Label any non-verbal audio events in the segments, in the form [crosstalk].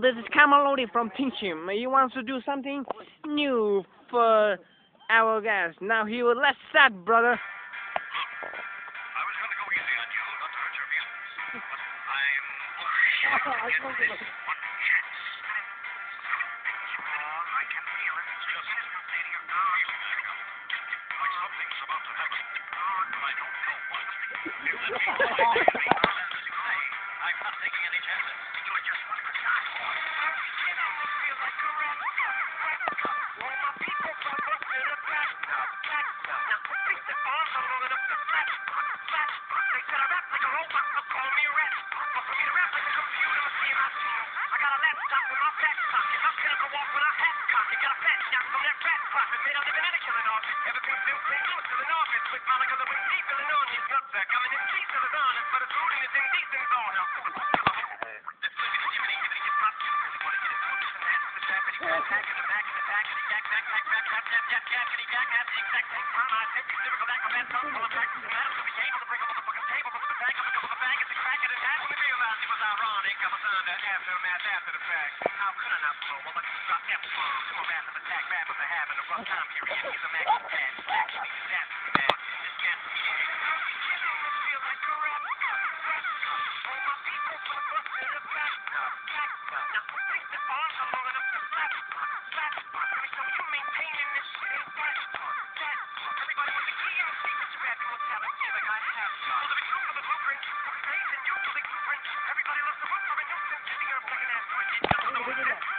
This is Karma Loday from Tinchim. He wants to do something new for our guys. Now he will let's start, brother. I was going to go easy on you, not to hurt your feelings. But I'm [laughs] oh, uh, God. [laughs] any gentleman, you're just one of the top ones. I don't feel like a rapper. Now, the arms are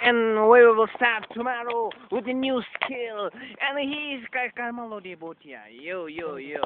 And we will start tomorrow with a new skill. And here's Karma Loday Bhutia. Yo, yo, yo.